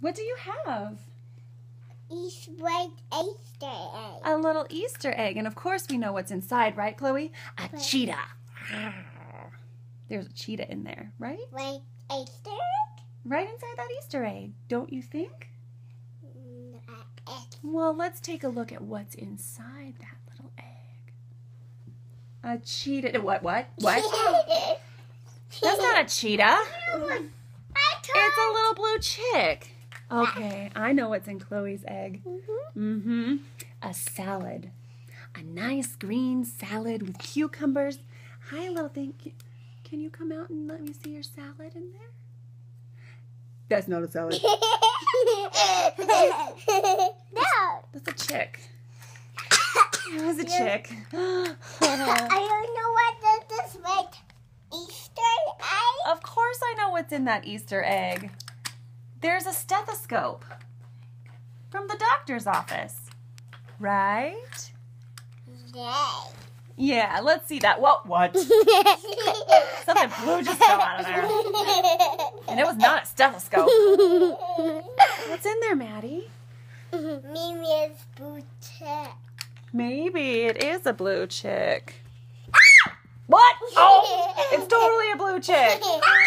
What do you have? East white Easter egg. A little Easter egg. And of course we know what's inside, right, Chloe? A Right. cheetah. There's a cheetah in there, right? White Easter egg? Right inside that Easter egg, don't you think? Well, let's take a look at what's inside that little egg. A cheetah. Eh, what, what? What? That's not a cheetah. It's a little blue chick. Okay, I know what's in Chloe's egg. Mhm. Mm-hmm. A salad. A nice green salad with cucumbers. Hi, little thing. Can- Can you come out and let me see your salad in there? That's not a salad. no, That's a chick. It was a Yeah. chick. I don't know what this is white Easter egg. of course I know what's in that Easter egg. There's a stethoscope from the doctor's office. Right? Yay. Yeah, let's see that. What? What? Something blue just fell out of there. And it was not a stethoscope. What's in there, Maddie? Mimi's boutique. Maybe it is a blue chick. Ah! What? Oh, it's totally a blue chick.